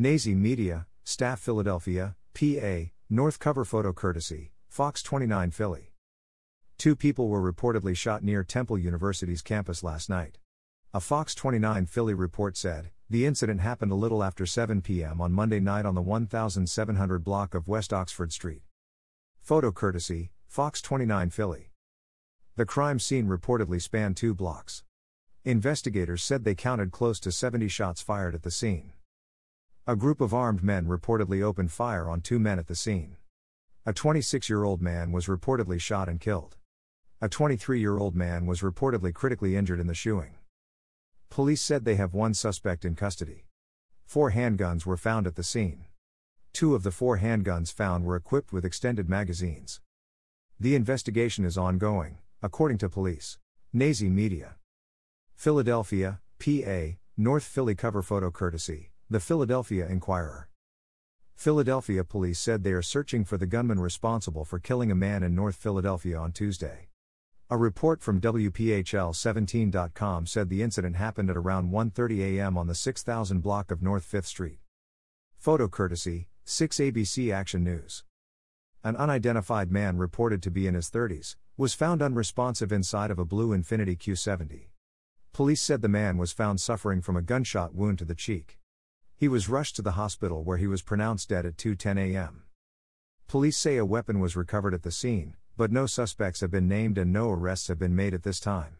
Nayze Media, Staff Philadelphia, PA, North Cover Photo Courtesy, Fox 29 Philly. Two people were reportedly shot near Temple University's campus last night. A Fox 29 Philly report said, the incident happened a little after 7 p.m. on Monday night on the 1700 block of West Oxford Street. Photo courtesy, Fox 29 Philly. The crime scene reportedly spanned two blocks. Investigators said they counted close to 70 shots fired at the scene. A group of armed men reportedly opened fire on two men at the scene. A 26 year old man was reportedly shot and killed. A 23 year old man was reportedly critically injured in the shooting. Police said they have one suspect in custody. Four handguns were found at the scene. Two of the four handguns found were equipped with extended magazines. The investigation is ongoing, according to police. Nayze Media. Philadelphia, PA, North Philly cover photo courtesy. The Philadelphia Inquirer. Philadelphia police said they are searching for the gunman responsible for killing a man in North Philadelphia on Tuesday. A report from WPHL17.com said the incident happened at around 1:30 a.m. on the 6000 block of North 5th Street. Photo courtesy 6 ABC Action News. An unidentified man reported to be in his 30s was found unresponsive inside of a blue Infiniti Q70. Police said the man was found suffering from a gunshot wound to the cheek. He was rushed to the hospital where he was pronounced dead at 2:10 a.m. Police say a weapon was recovered at the scene, but no suspects have been named and no arrests have been made at this time.